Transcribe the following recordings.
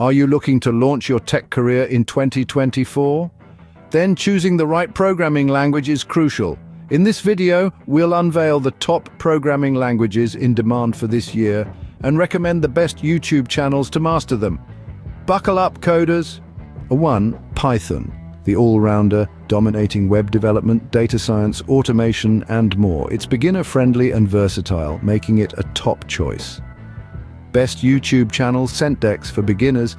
Are you looking to launch your tech career in 2024? Then choosing the right programming language is crucial. In this video, we'll unveil the top programming languages in demand for this year and recommend the best YouTube channels to master them. Buckle up, coders! 1. Python, the all-rounder, dominating web development, data science, automation, and more. It's beginner-friendly and versatile, making it a top choice. Best YouTube channel sentdex for beginners,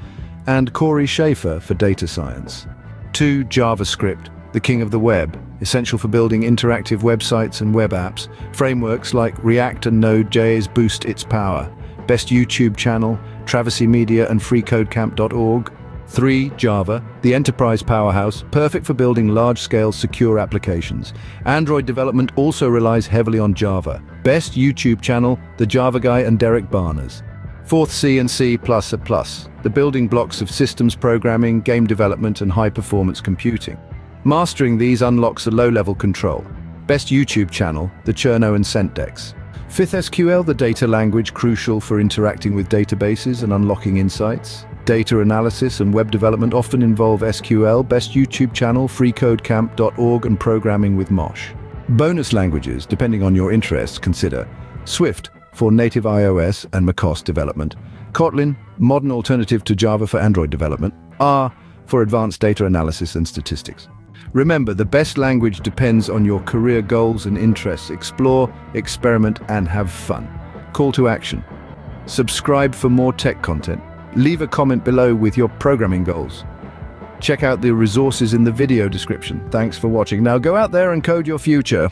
and Corey Schafer for data science. 2. JavaScript, the king of the web, essential for building interactive websites and web apps. Frameworks like React and Node.js boost its power. Best YouTube channel, Traversy Media and FreeCodeCamp.org. 3. Java, the enterprise powerhouse, perfect for building large-scale secure applications. Android development also relies heavily on Java. Best YouTube channel, The Java Guy and Derek Banas. Fourth C and C++, the building blocks of systems programming, game development and high-performance computing. Mastering these unlocks a low-level control. Best YouTube channel, the Cherno and sentdex. Fifth SQL, the data language crucial for interacting with databases and unlocking insights. Data analysis and web development often involve SQL, best YouTube channel, freecodecamp.org and programming with Mosh. Bonus languages, depending on your interests, consider Swift, for native iOS and macOS development, Kotlin, modern alternative to Java for Android development, R for advanced data analysis and statistics. Remember, the best language depends on your career goals and interests. Explore, experiment, and have fun. Call to action. Subscribe for more tech content. Leave a comment below with your programming goals. Check out the resources in the video description. Thanks for watching. Now go out there and code your future.